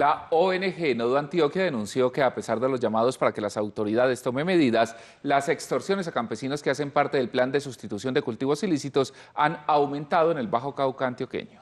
La ONG Nodo Antioquia denunció que a pesar de los llamados para que las autoridades tomen medidas, las extorsiones a campesinos que hacen parte del plan de sustitución de cultivos ilícitos han aumentado en el Bajo Cauca antioqueño.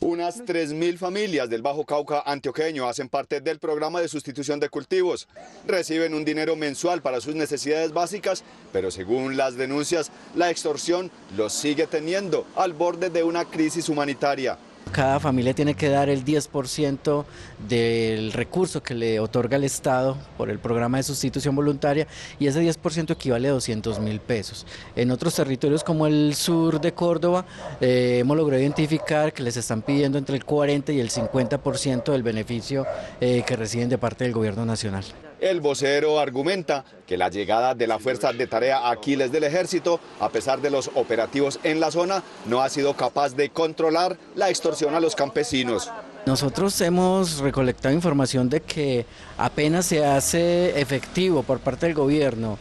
Unas 3.000 familias del Bajo Cauca antioqueño hacen parte del programa de sustitución de cultivos. Reciben un dinero mensual para sus necesidades básicas, pero según las denuncias, la extorsión los sigue teniendo al borde de una crisis humanitaria. Cada familia tiene que dar el 10% del recurso que le otorga el Estado por el programa de sustitución voluntaria y ese 10% equivale a 200 mil pesos. En otros territorios como el sur de Córdoba eh, hemos logrado identificar que les están pidiendo entre el 40 y el 50% del beneficio eh, que reciben de parte del gobierno nacional. El vocero argumenta que la llegada de la Fuerza de Tarea Aquiles del Ejército, a pesar de los operativos en la zona, no ha sido capaz de controlar la extorsión a los campesinos. Nosotros hemos recolectado información de que apenas se hace efectivo por parte del gobierno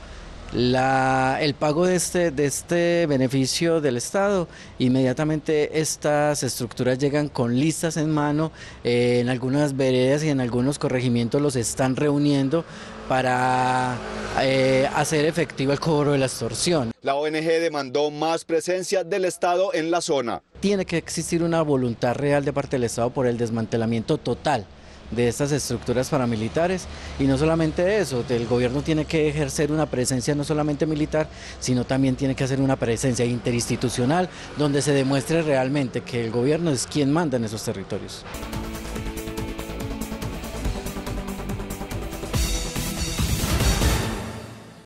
el pago de este, de este beneficio del Estado, inmediatamente estas estructuras llegan con listas en mano, eh, en algunas veredas y en algunos corregimientos los están reuniendo para eh, hacer efectivo el cobro de la extorsión. La ONG demandó más presencia del Estado en la zona. Tiene que existir una voluntad real de parte del Estado por el desmantelamiento total de estas estructuras paramilitares y no solamente eso, el gobierno tiene que ejercer una presencia no solamente militar, sino también tiene que hacer una presencia interinstitucional donde se demuestre realmente que el gobierno es quien manda en esos territorios.